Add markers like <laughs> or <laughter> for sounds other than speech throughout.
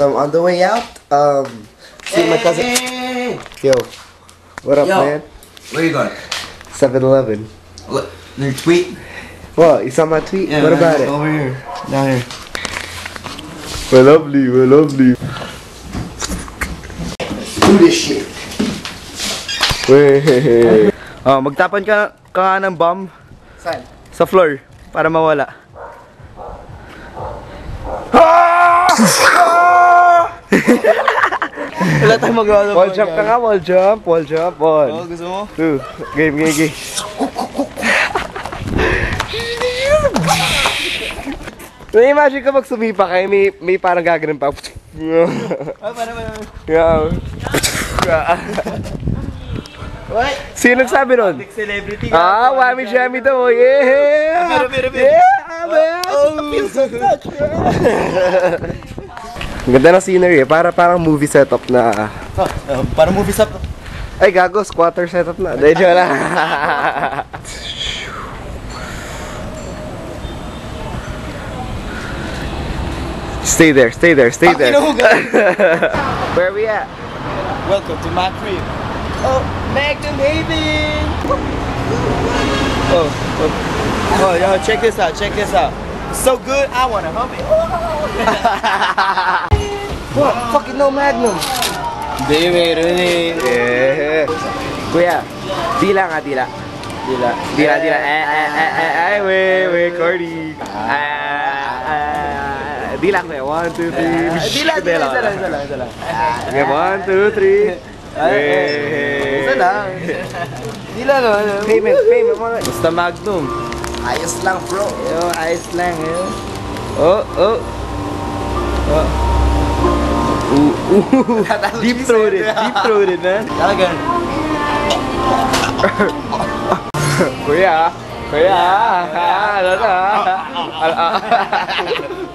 So I'm on the way out. Um, see my cousin. Yo, what up, Yo. man? Where you going? 7-Eleven. What? Your tweet? What? You saw my tweet? what about it? Over here. Down here. We're lovely. We're lovely. Do this shit. Wait. Oh, magtapan ka, ka nga ng bomb Saan? sa floor para mawala. <laughs> Wala tayong magawa. Wall jump ka nga. Wall jump. Wall jump. One. Oh, gusto mo? Two. Game, game, game. May imagine ka pag sumipa kayo, may, may parang gaganon pa. Ah, para, para. yeah. What? Sino nagsabi nun? Celebrity Ah, whammy jammy daw. Yeah! Pero, pero, pero. Yeah, man! Oh, Ang ganda ng scenery eh. Para parang movie setup na. Uh, para movie sa... Ay, gago. Squatter setup na. Dahil joke lang. Stay there, stay there, stay there. <laughs> Where we at? Welcome to my crib. Oh, Magnum Haven! Oh, oh, oh, yo, check this out, check this out. It's so good, I wanna hump it. <laughs> What? Fucking no Magnum. Hindi, meron eh. Yeah. Kuya, dila nga, dila. Dila. Dila, dila. Eh, eh, eh, eh, eh, wait, wait, Cordy. Ah, ah, dila, kuya. One, two, three. Dila, dila, isa lang, isa lang, isa lang. Okay, one, two, three. Ay, Wait. Isa lang. Dila, no? Payment, payment. Basta Magnum. Ayos lang, bro. Yo, ayos lang, yo. Oh, oh. Oh. Ooh, ooh. deep throated, deep throated, man. Talaga. Kuya, kuya. Ano na?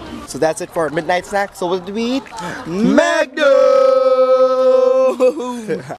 <laughs> So that's it for midnight snack. So what did we eat? Magnum! <laughs>